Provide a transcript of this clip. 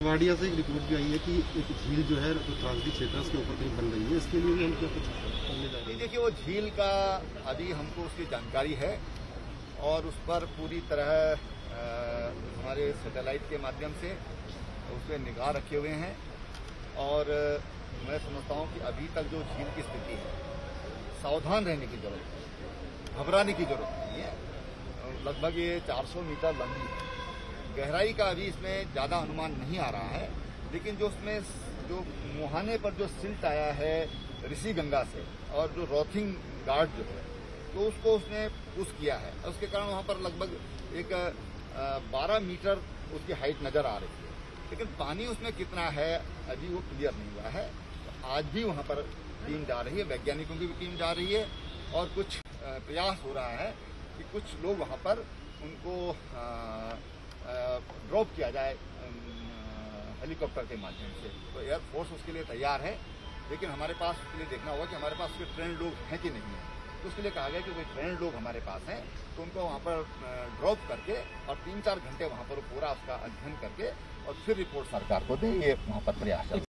वाडिया से एक रिपोर्ट भी आई है कि एक झील जो है त्रासदी क्षेत्र उसके ऊपर कहीं बन रही है। इसके लिए भी हम क्या कुछ देखिए, वो झील का अभी हमको उसकी जानकारी है और उस पर पूरी तरह हमारे सैटेलाइट के माध्यम से उस पर निगाह रखे हुए हैं। और मैं समझता हूँ कि अभी तक जो झील की स्थिति है, सावधान रहने की ज़रूरत है घबराने की ज़रूरत नहीं है। लगभग ये 400 मीटर लंबी है। गहराई का अभी इसमें ज़्यादा अनुमान नहीं आ रहा है, लेकिन जो उसमें जो मुहाने पर जो सिल्ट आया है ऋषि गंगा से, और जो रॉथिंग गार्ड जो है तो उसको उसने पुश किया है। उसके कारण वहाँ पर लगभग एक बारह मीटर उसकी हाइट नज़र आ रही है। लेकिन पानी उसमें कितना है, अभी वो क्लियर नहीं हुआ है। तो आज भी वहाँ पर टीम जा रही है, वैज्ञानिकों की भी टीम जा रही है, और कुछ प्रयास हो रहा है कि कुछ लोग वहाँ पर उनको ड्रॉप किया जाए हेलीकॉप्टर के माध्यम से। तो एयरफोर्स उसके लिए तैयार है, लेकिन हमारे पास उसके लिए देखना होगा कि हमारे पास उसके ट्रेन लोग हैं कि नहीं है। तो उसके लिए कहा गया कि कोई ट्रेन लोग हमारे पास हैं तो उनको वहाँ पर ड्रॉप करके और तीन चार घंटे वहाँ पर पूरा उसका अध्ययन करके और फिर रिपोर्ट सरकार को दे ये वहाँ पर प्रयास